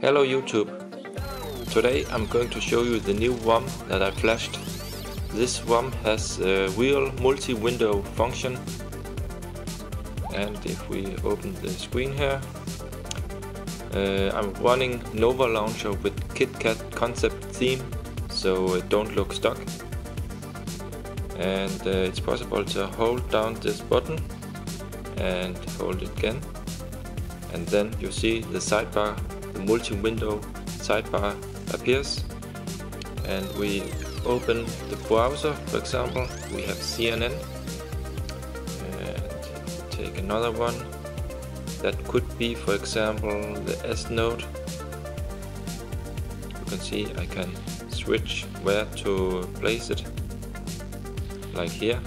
Hello YouTube. Today I'm going to show you the new ROM that I flashed. This ROM has a real multi-window function and if we open the screen here uh, I'm running Nova Launcher with KitKat concept theme so don't look stuck and uh, it's possible to hold down this button and hold it again. And then you see the sidebar the multi-window sidebar appears. And we open the browser for example. We have CNN and take another one. That could be for example the S Note you can see I can switch where to place it like here.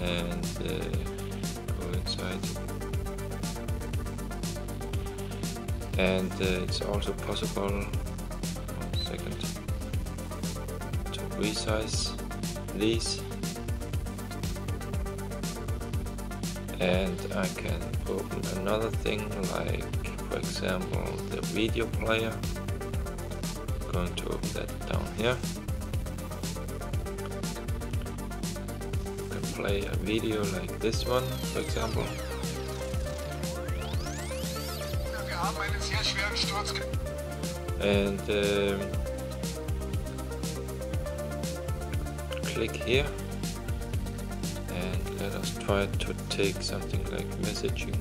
And uh, go inside. And uh, it's also possible one second to resize these. And I can open another thing like for example the video player. I'm going to open that down here play a video like this one for example. And um, click here. And let us try to take something like messaging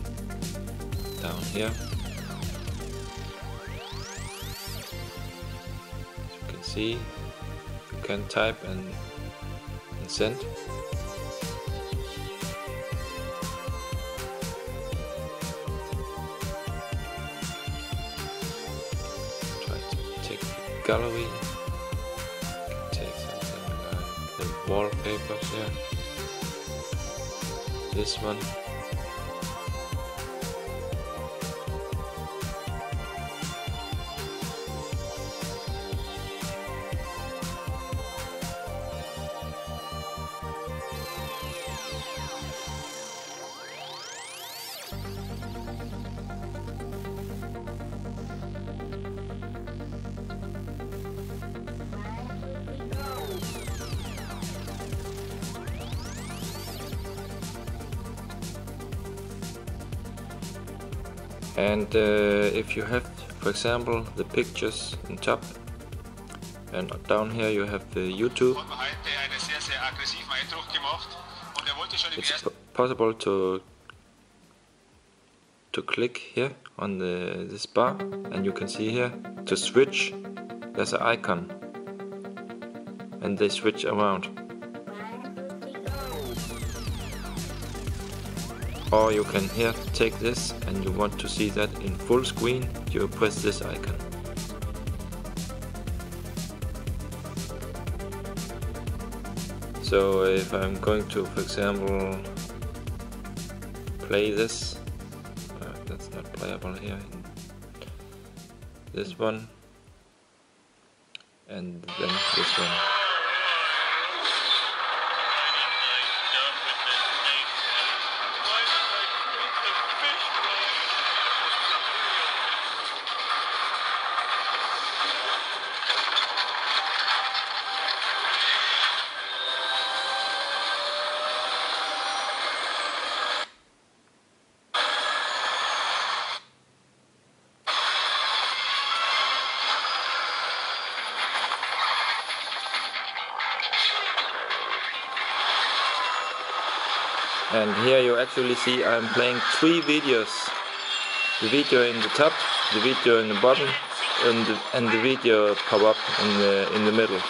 down here. As you can see you can type and, and send gallery. Take something like the wallpapers here this one and uh, if you have for example the pictures on top and down here you have the YouTube. It's possible to to click here on the this bar and you can see here to switch there's an icon. And they switch around or you can here take this and you want to see that in full screen you press this icon. So if I'm going to for example play this uh, that's not playable here. This one and then this one and here you actually see I'm playing three videos. The video in the top the video in the bottom and the, and the video pop up in the in the middle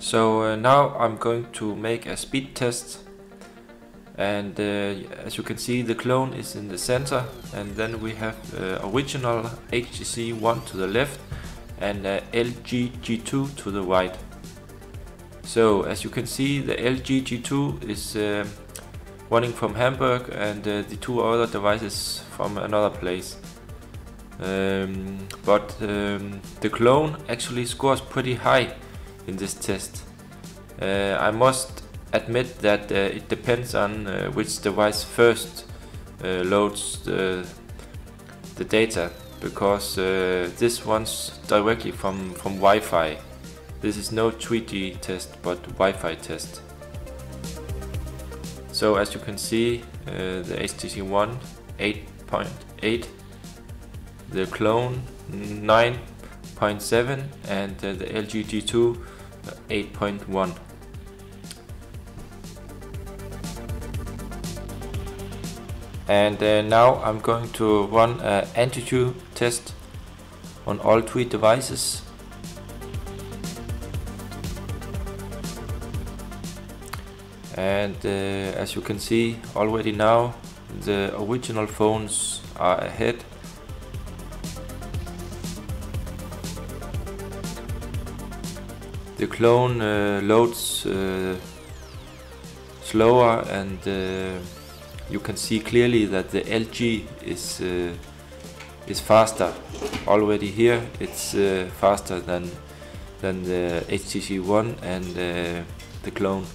So uh, now I'm going to make a speed test and uh, as you can see the clone is in the center and then we have uh, original HTC One to the left and uh, LG G2 to the right. So as you can see the LG G2 is uh, running from Hamburg and uh, the two other devices from another place. Um, but um, the clone actually scores pretty high in this test. Uh, I must admit that uh, it depends on uh, which device first uh, loads the, the data because uh, this one's directly from, from Wi-Fi. This is no 3G test but Wi-Fi test. So as you can see uh, the HTC One 8.8, the clone 9.7 and the LG G2 8.1. And uh, now I'm going to run an Antutu test on all three devices. And uh, as you can see already now, the original phones are ahead the clone uh, loads uh, slower and uh, you can see clearly that the LG is uh, is faster. Already here it's uh, faster than than the HTC One and the clone